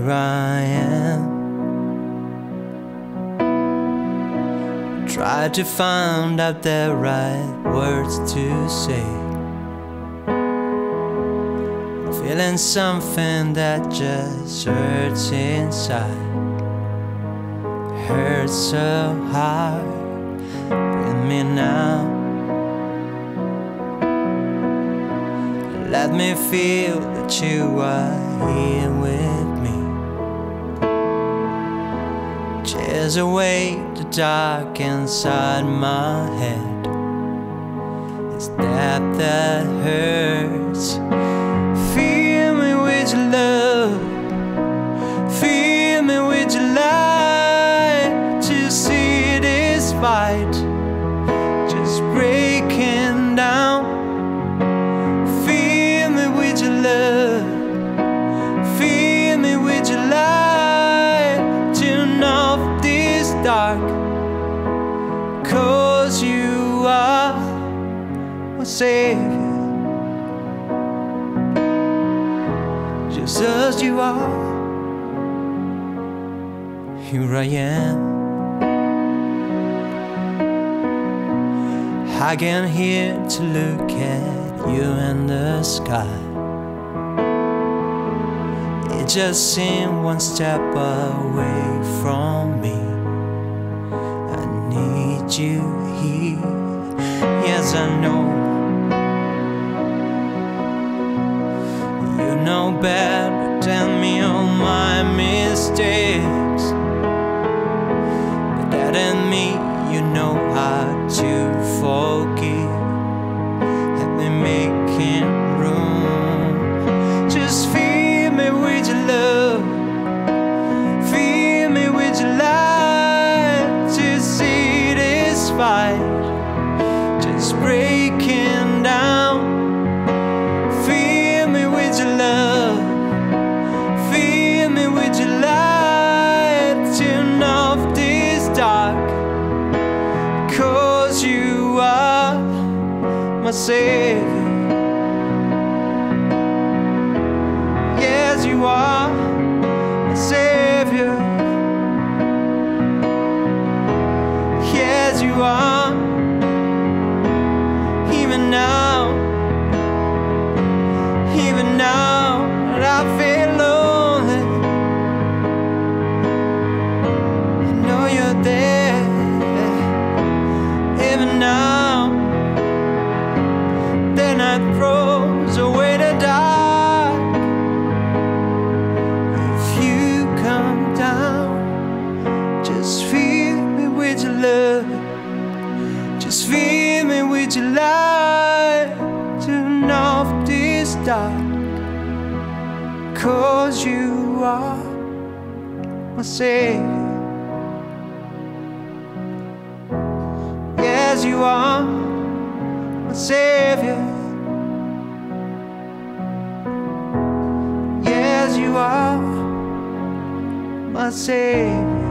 here I am. Try to find out the right words to say. Feeling something that just hurts inside. Hurts so hard. Bring me now. Let me feel that you are here with me. Chase away the dark inside my head. It's that that hurts. Fill me with your love. Fill me with your light to see this fight just breaking Cause you are my savior. Jesus you are. Here I am. I came here to look at you in the sky. It just seemed one step away from me. You here. Yes, I know. You know better. Tell me all my mistakes. My savior. Yes, you are my savior. Yes, you are. Even now, even now that I feel lonely, I know you're there. Even now, night throws away the dark. If you come down, just fill me with your love. Just fill me with your light. Turn off this dark. Cause you are my savior. Yes, you are my savior. You are my savior.